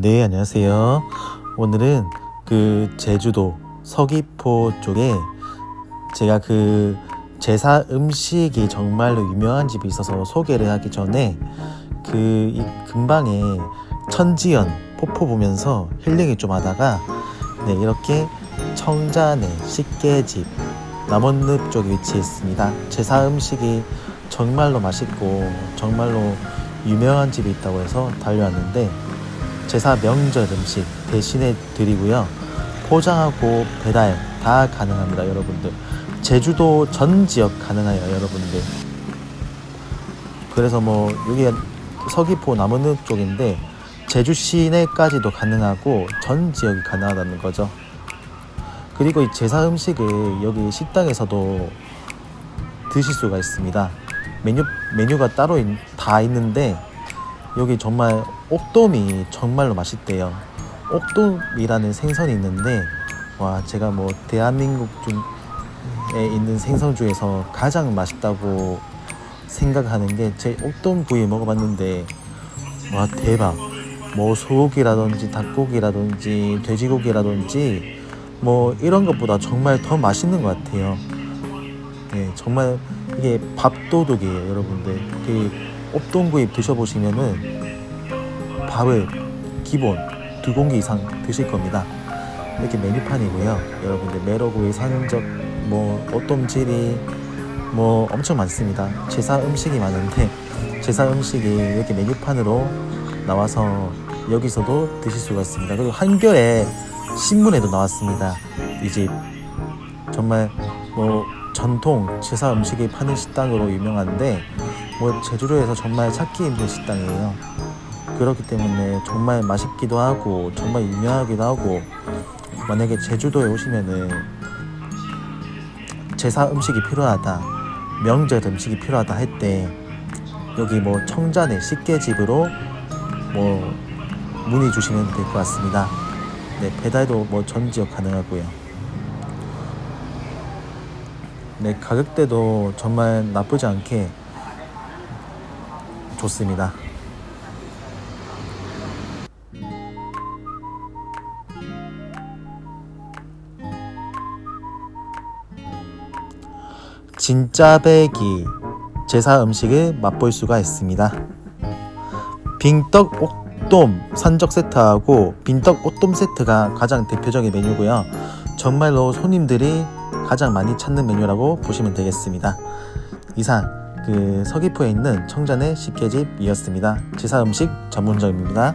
네, 안녕하세요. 오늘은 그 제주도 서귀포 쪽에 제가 그 제사 음식이 정말로 유명한 집이 있어서 소개를 하기 전에 그 이 근방에 천지연 폭포 보면서 힐링을 좀 하다가 네, 이렇게 청자네 식계집 남원읍 쪽에 위치해 있습니다. 제사 음식이 정말로 맛있고 정말로 유명한 집이 있다고 해서 달려왔는데 제사 명절 음식 대신해 드리고요. 포장하고 배달 다 가능합니다, 여러분들. 제주도 전 지역 가능해요, 여러분들. 그래서 뭐 여기 서귀포 남원읍 쪽인데 제주 시내까지도 가능하고 전 지역이 가능하다는 거죠. 그리고 이 제사 음식을 여기 식당에서도 드실 수가 있습니다. 메뉴 메뉴가 따로 있, 다 있는데 여기 정말 옥돔이 정말로 맛있대요. 옥돔이라는 생선이 있는데 와 제가 뭐 대한민국 중에 있는 생선 중에서 가장 맛있다고 생각하는 게 제 옥돔 구이 먹어봤는데 와 대박. 뭐 소고기라든지 닭고기라든지 돼지고기라든지 뭐 이런 것보다 정말 더 맛있는 것 같아요. 네, 정말 이게 밥도둑이에요, 여러분들. 그 옥동구이 드셔보시면은 밥을 기본 두 공기 이상 드실 겁니다. 이렇게 메뉴판이고요. 여러분들 메로구이, 산적, 뭐 오똠지리 뭐 엄청 많습니다. 제사 음식이 많은데 제사 음식이 이렇게 메뉴판으로 나와서 여기서도 드실 수가 있습니다. 그리고 한겨레 신문에도 나왔습니다. 이 집 정말 뭐 전통 제사 음식이 파는 식당으로 유명한데 뭐 제주도에서 정말 찾기 힘든 식당이에요. 그렇기 때문에 정말 맛있기도 하고 정말 유명하기도 하고 만약에 제주도에 오시면은 제사 음식이 필요하다 명절 음식이 필요하다 할 때 여기 뭐 청자네 식계집으로 뭐 문의 주시면 될 것 같습니다. 네 배달도 뭐 전 지역 가능하고요. 네 가격대도 정말 나쁘지 않게 좋습니다. 진짜 배기 제사 음식을 맛볼 수가 있습니다. 빙떡 옥돔 산적 세트하고 빙떡 옥돔 세트가 가장 대표적인 메뉴고요. 정말로 손님들이 가장 많이 찾는 메뉴라고 보시면 되겠습니다. 이상 그 서귀포에 있는 청자네 식혜집이었습니다. 제사 음식 전문점입니다.